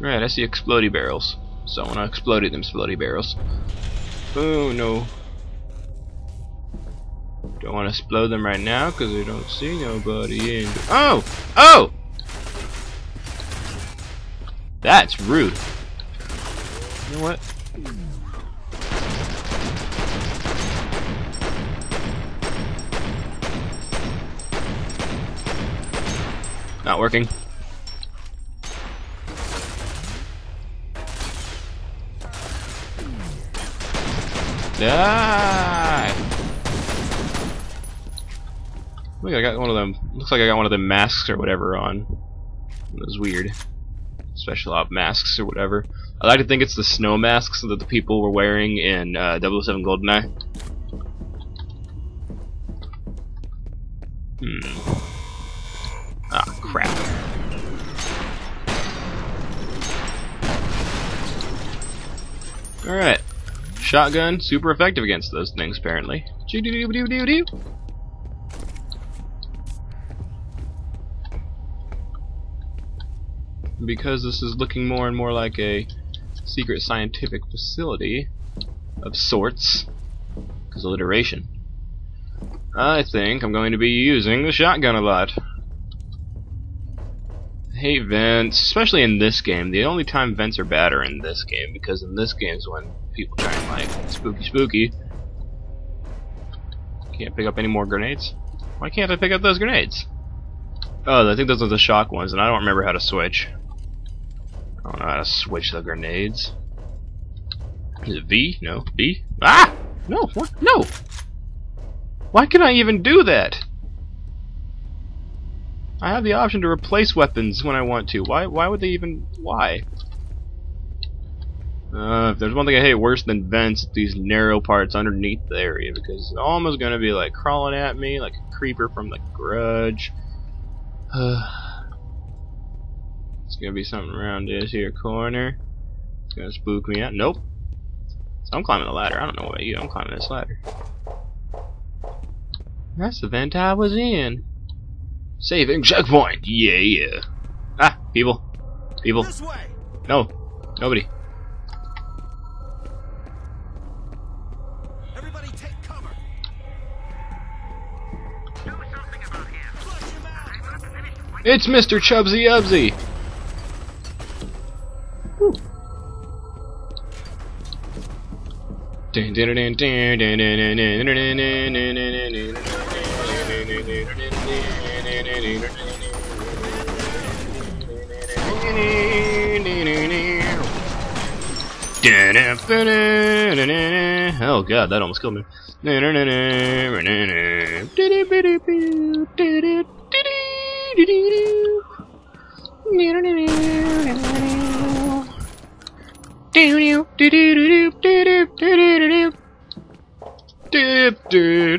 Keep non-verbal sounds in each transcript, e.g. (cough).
Right, I see explodey barrels. So I want to explode them explodey barrels. Oh no. Don't want to explode them right now because I don't see nobody in. Oh! Oh! That's rude. You know what? Not working. Die! Look, I got one of them. Looks like I got one of them masks or whatever on. It was weird. Special op masks or whatever. I like to think it's the snow masks that the people were wearing in uh, 007 GoldenEye. Hmm. Ah, crap. Alright. Shotgun, super effective against those things, apparently. Because this is looking more and more like a secret scientific facility of sorts, because alliteration, I think I'm going to be using the shotgun a lot. Hate vents, especially in this game. The only time vents are bad are in this game, because in this game is when people try and like spooky spooky. Can't pick up any more grenades. Why can't I pick up those grenades? Oh, I think those are the shock ones, and I don't remember how to switch. I don't know how to switch the grenades. Is it V? No. B? Ah! No! What? No! Why can I even do that? I have the option to replace weapons when I want to. Why why would they even why? Uh, if there's one thing I hate worse than vents, these narrow parts underneath the area because it's almost gonna be like crawling at me like a creeper from the grudge. (sighs) it's gonna be something around this here corner. It's gonna spook me out. Nope. So I'm climbing the ladder. I don't know about you. I'm climbing this ladder. That's the vent I was in. Saving checkpoint. Yeah, yeah. Ah, people. People. This way. No. Nobody. Everybody take cover. Flush him out. It's Mr. Chubsy Ubsy. Dun, dun, dun, Oh god, that almost killed me. Do do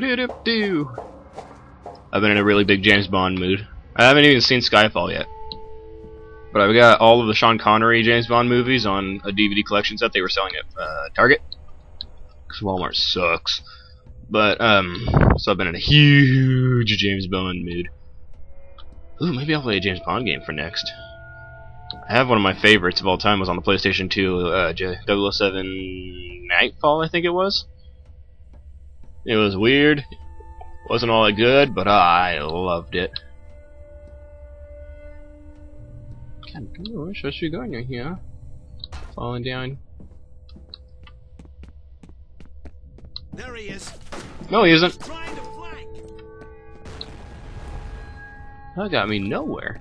do do do I've been in a really big James Bond mood. I haven't even seen Skyfall yet. But I've got all of the Sean Connery James Bond movies on a DVD collection set they were selling at uh, Target. Because Walmart sucks. But, um, so I've been in a huge James Bond mood. Ooh, maybe I'll play a James Bond game for next. I have one of my favorites of all time was on the PlayStation 2, uh, 007 Nightfall, I think it was. It was weird, wasn't all that good, but I loved it. God, where should she going in here? Falling down. There he is. No, he isn't. Trying to flank. That got me nowhere.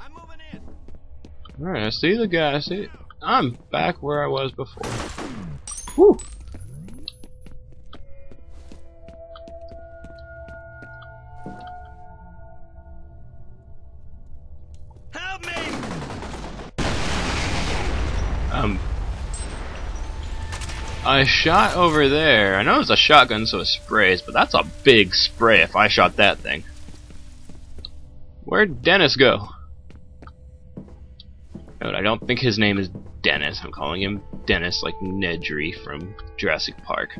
I'm moving in. Alright, I see the guy. I see. I'm back where I was before. Whew. Um. I shot over there. I know it's a shotgun, so it sprays, but that's a big spray if I shot that thing. Where'd Dennis go? Note, I don't think his name is Dennis. I'm calling him Dennis, like Nedry from Jurassic Park.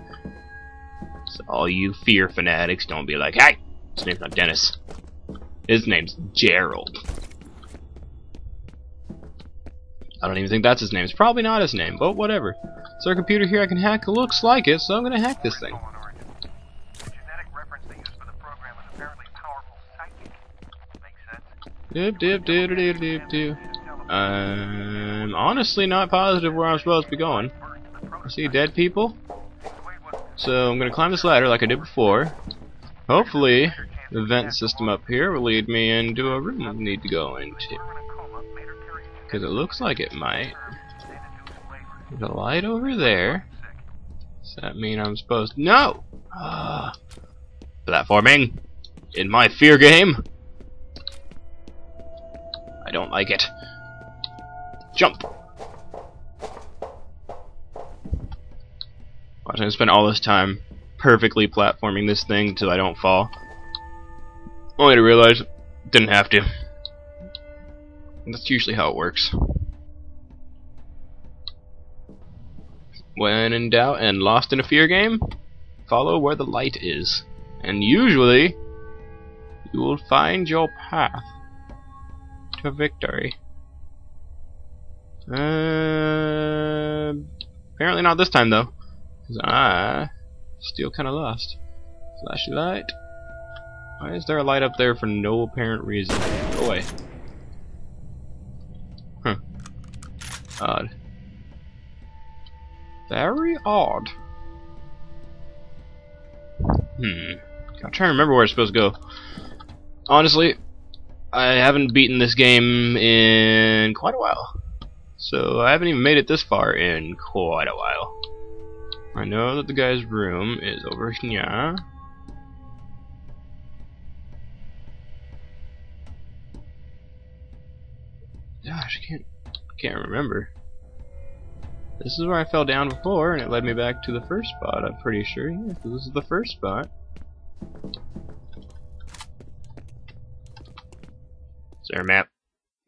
So all you fear fanatics, don't be like, hey, his name's not Dennis. His name's Gerald. I don't even think that's his name. It's probably not his name, but whatever. So our computer here I can hack looks like it, so I'm gonna hack this thing. Dip, dip, dip, dip, dip, dip. I'm honestly not positive where I'm supposed to be going. I see dead people. So I'm gonna climb this ladder like I did before. Hopefully, the vent system up here will lead me into a room I need to go into. Because it looks like it might. A light over there. Does that mean I'm supposed to... No! Ah. platforming! In my fear game! I don't like it. Jump! Watch, I spent all this time perfectly platforming this thing until I don't fall. Only to realize didn't have to. That's usually how it works. When in doubt and lost in a fear game, follow where the light is. And usually, you will find your path to victory. Uh, apparently not this time though, because I still kind of lost. Flashlight. Why is there a light up there for no apparent reason? Go away. Odd. Very odd. Hmm. I'm trying to remember where I'm supposed to go. Honestly, I haven't beaten this game in quite a while. So I haven't even made it this far in quite a while. I know that the guy's room is over here. Gosh, I can't can't remember. This is where I fell down before, and it led me back to the first spot. I'm pretty sure. Yeah, this is the first spot. Is there a map?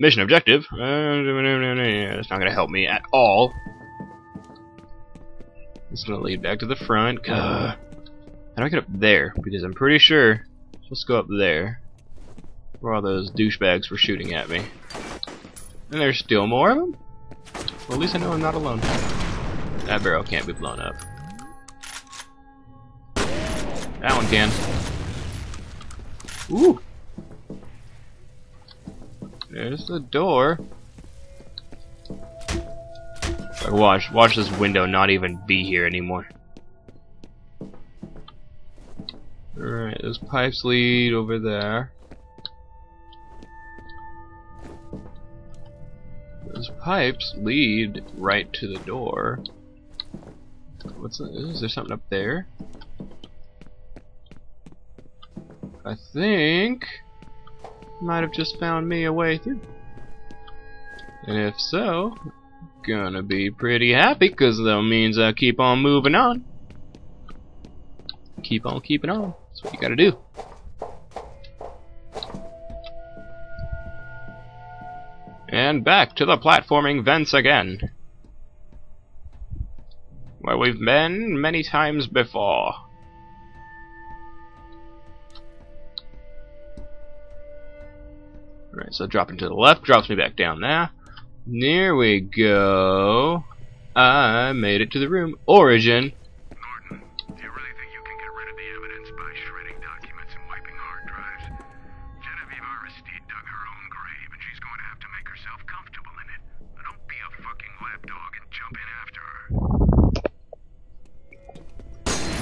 Mission objective. Uh, it's not going to help me at all. It's going to lead back to the front. How do I get up there? Because I'm pretty sure. Let's go up there. Where all those douchebags were shooting at me. And there's still more of them? Well, at least I know I'm not alone. That barrel can't be blown up. That one can. Ooh! There's the door. Like, watch, watch this window not even be here anymore. Alright, those pipes lead over there. Those pipes lead right to the door. What's the, is there something up there? I think might have just found me a way through. And if so, gonna be pretty happy because that means I keep on moving on. Keep on keeping on. That's what you gotta do. And back to the platforming vents again. Where we've been many times before. Alright, so dropping to the left drops me back down there. There we go. I made it to the room. Origin.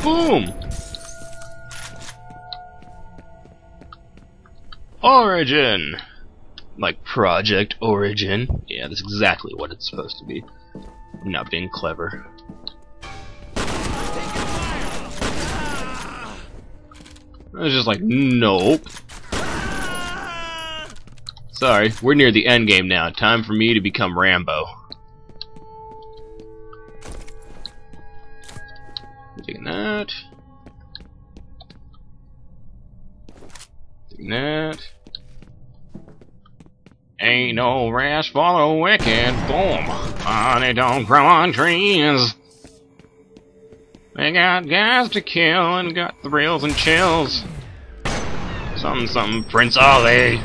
Boom! Origin! Like Project Origin. Yeah, that's exactly what it's supposed to be. I'm not being clever. I was just like, nope. Sorry, we're near the end game now. Time for me to become Rambo. Ain't no rest for the wicked. Boom. Honey don't grow on trees. They got guys to kill and got thrills and chills. Something, something, Prince Ali.